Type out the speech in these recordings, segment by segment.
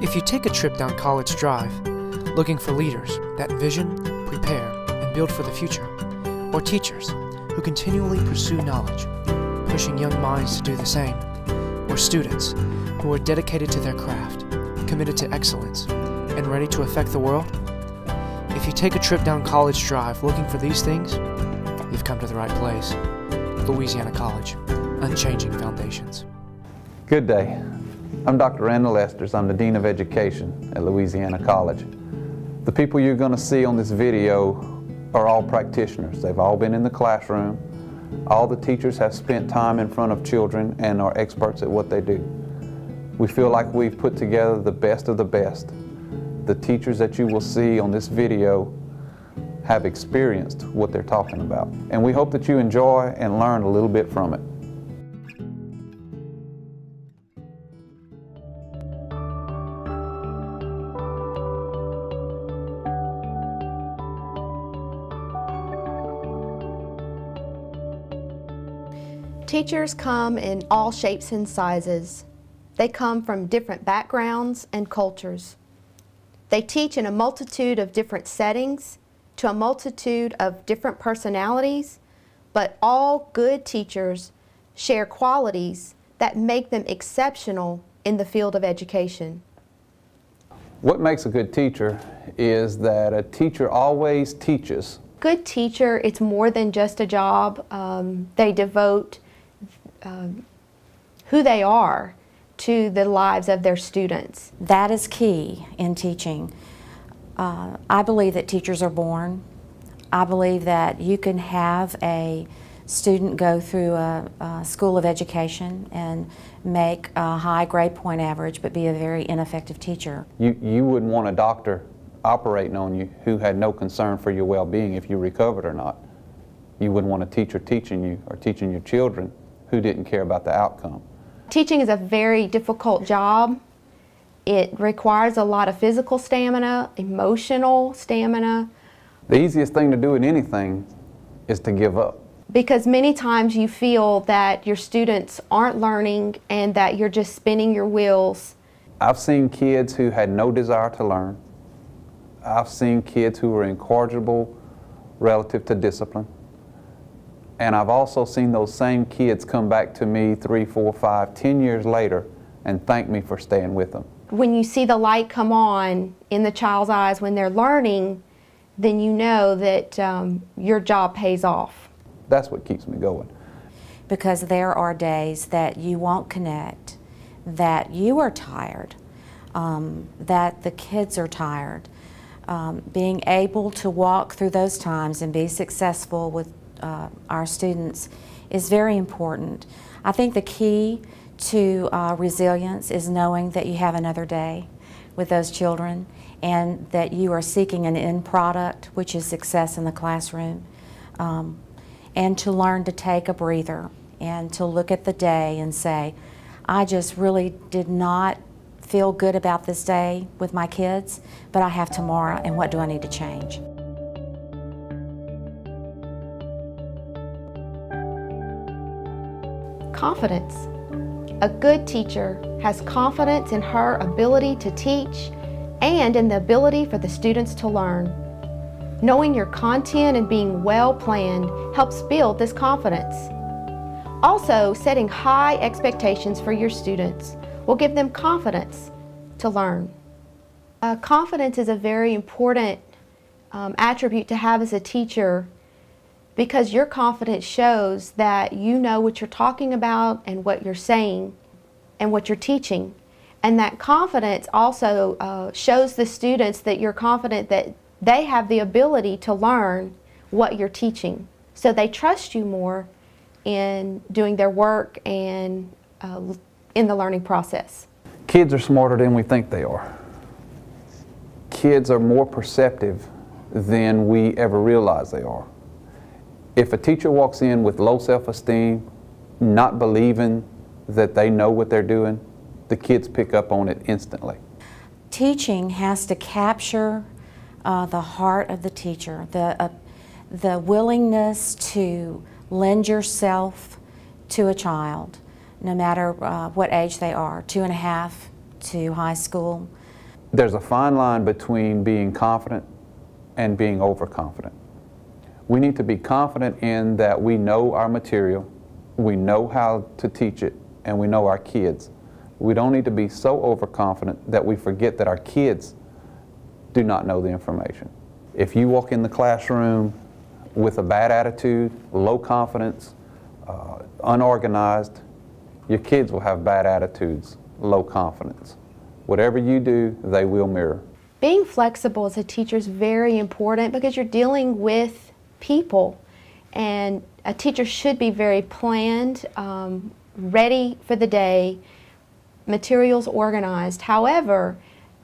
If you take a trip down College Drive, looking for leaders that vision, prepare, and build for the future, or teachers who continually pursue knowledge, pushing young minds to do the same, or students who are dedicated to their craft, committed to excellence, and ready to affect the world, if you take a trip down College Drive looking for these things, you've come to the right place. Louisiana College, unchanging foundations. Good day. I'm Dr. Randall Esters. I'm the Dean of Education at Louisiana College. The people you're going to see on this video are all practitioners. They've all been in the classroom. All the teachers have spent time in front of children and are experts at what they do. We feel like we've put together the best of the best. The teachers that you will see on this video have experienced what they're talking about. And we hope that you enjoy and learn a little bit from it. Teachers come in all shapes and sizes. They come from different backgrounds and cultures. They teach in a multitude of different settings, to a multitude of different personalities, but all good teachers share qualities that make them exceptional in the field of education. What makes a good teacher is that a teacher always teaches. Good teacher, it's more than just a job. Um, they devote um, who they are to the lives of their students. That is key in teaching. Uh, I believe that teachers are born. I believe that you can have a student go through a, a, school of education and make a high grade point average but be a very ineffective teacher. You, you wouldn't want a doctor operating on you who had no concern for your well-being if you recovered or not. You wouldn't want a teacher teaching you or teaching your children who didn't care about the outcome. Teaching is a very difficult job. It requires a lot of physical stamina, emotional stamina. The easiest thing to do in anything is to give up. Because many times you feel that your students aren't learning and that you're just spinning your wheels. I've seen kids who had no desire to learn. I've seen kids who were incorrigible relative to discipline. And I've also seen those same kids come back to me three, four, five, ten years later and thank me for staying with them. When you see the light come on in the child's eyes when they're learning, then you know that um, your job pays off. That's what keeps me going. Because there are days that you won't connect, that you are tired, um, that the kids are tired. Um, being able to walk through those times and be successful with uh, our students is very important. I think the key to uh, resilience is knowing that you have another day with those children and that you are seeking an end product, which is success in the classroom, um, and to learn to take a breather and to look at the day and say, I just really did not feel good about this day with my kids, but I have tomorrow, and what do I need to change? Confidence. A good teacher has confidence in her ability to teach and in the ability for the students to learn. Knowing your content and being well planned helps build this confidence. Also, setting high expectations for your students will give them confidence to learn. Uh, confidence is a very important um, attribute to have as a teacher because your confidence shows that you know what you're talking about and what you're saying and what you're teaching. And that confidence also uh, shows the students that you're confident that they have the ability to learn what you're teaching. So they trust you more in doing their work and uh, in the learning process. Kids are smarter than we think they are. Kids are more perceptive than we ever realize they are. If a teacher walks in with low self-esteem, not believing that they know what they're doing, the kids pick up on it instantly. Teaching has to capture uh, the heart of the teacher, the, uh, the willingness to lend yourself to a child, no matter uh, what age they are, two and a half to high school, there's a fine line between being confident and being overconfident. We need to be confident in that we know our material, we know how to teach it, and we know our kids. We don't need to be so overconfident that we forget that our kids do not know the information. If you walk in the classroom with a bad attitude, low confidence, uh, unorganized, your kids will have bad attitudes, low confidence. Whatever you do, they will mirror. Being flexible as a teacher is very important because you're dealing with people and a teacher should be very planned, um, ready for the day, materials organized. However,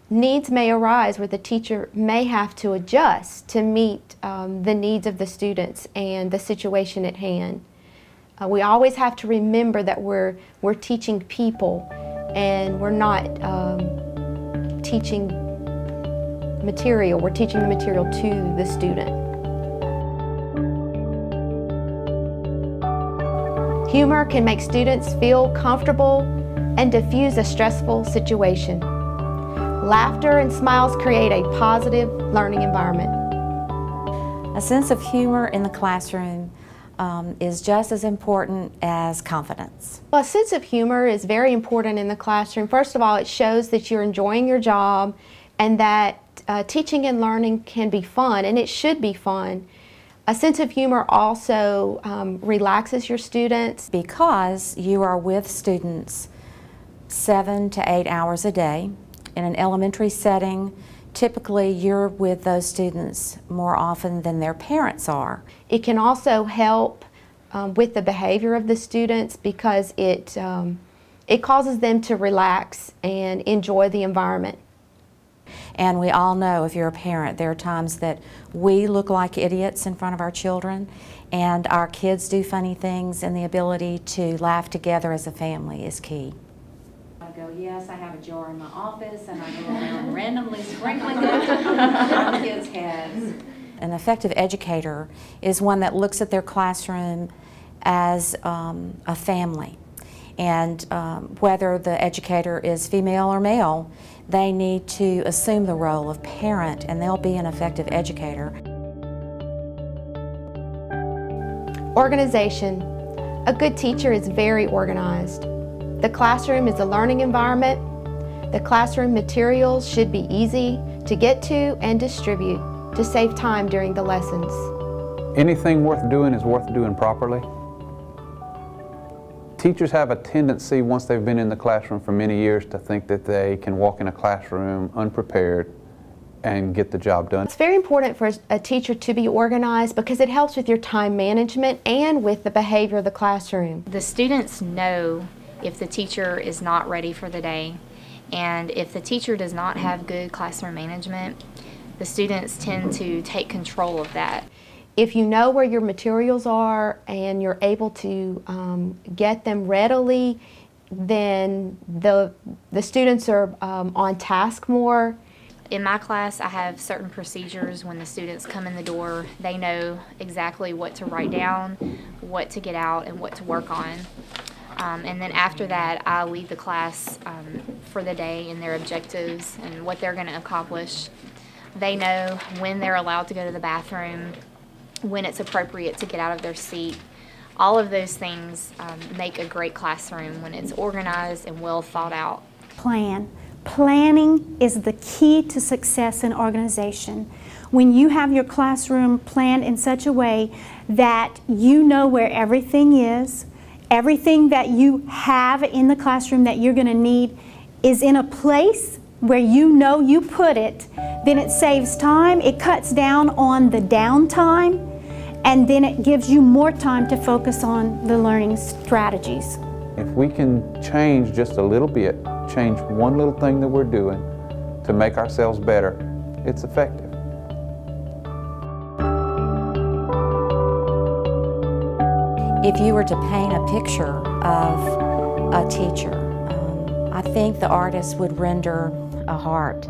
needs may arise where the teacher may have to adjust to meet um, the needs of the students and the situation at hand. Uh, we always have to remember that we're, we're teaching people and we're not um, teaching material, we're teaching the material to the student. Humor can make students feel comfortable and diffuse a stressful situation. Laughter and smiles create a positive learning environment. A sense of humor in the classroom um, is just as important as confidence. Well, a sense of humor is very important in the classroom. First of all, it shows that you're enjoying your job and that uh, teaching and learning can be fun, and it should be fun. A sense of humor also um, relaxes your students. Because you are with students seven to eight hours a day in an elementary setting, typically you're with those students more often than their parents are. It can also help um, with the behavior of the students because it, um, it causes them to relax and enjoy the environment. And we all know, if you're a parent, there are times that we look like idiots in front of our children, and our kids do funny things, and the ability to laugh together as a family is key. I go, yes, I have a jar in my office, and I go around randomly sprinkling it on kids' heads. An effective educator is one that looks at their classroom as um, a family. And um, whether the educator is female or male, they need to assume the role of parent and they'll be an effective educator. Organization. A good teacher is very organized. The classroom is a learning environment. The classroom materials should be easy to get to and distribute to save time during the lessons. Anything worth doing is worth doing properly. Teachers have a tendency, once they've been in the classroom for many years, to think that they can walk in a classroom unprepared and get the job done. It's very important for a teacher to be organized because it helps with your time management and with the behavior of the classroom. The students know if the teacher is not ready for the day and if the teacher does not have good classroom management, the students tend to take control of that. If you know where your materials are and you're able to um, get them readily, then the, the students are um, on task more. In my class, I have certain procedures when the students come in the door. They know exactly what to write down, what to get out, and what to work on. Um, and then after that, I lead the class um, for the day and their objectives and what they're going to accomplish. They know when they're allowed to go to the bathroom, when it's appropriate to get out of their seat. All of those things um, make a great classroom when it's organized and well thought out. Plan. Planning is the key to success in organization. When you have your classroom planned in such a way that you know where everything is, everything that you have in the classroom that you're going to need is in a place where you know you put it, then it saves time, it cuts down on the downtime, and then it gives you more time to focus on the learning strategies. If we can change just a little bit, change one little thing that we're doing to make ourselves better, it's effective. If you were to paint a picture of a teacher, um, I think the artist would render a heart